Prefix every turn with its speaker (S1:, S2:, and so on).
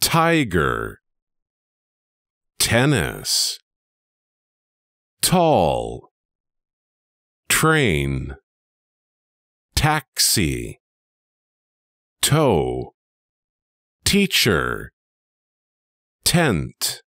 S1: tiger, tennis, tall, train, taxi, toe, teacher, tent,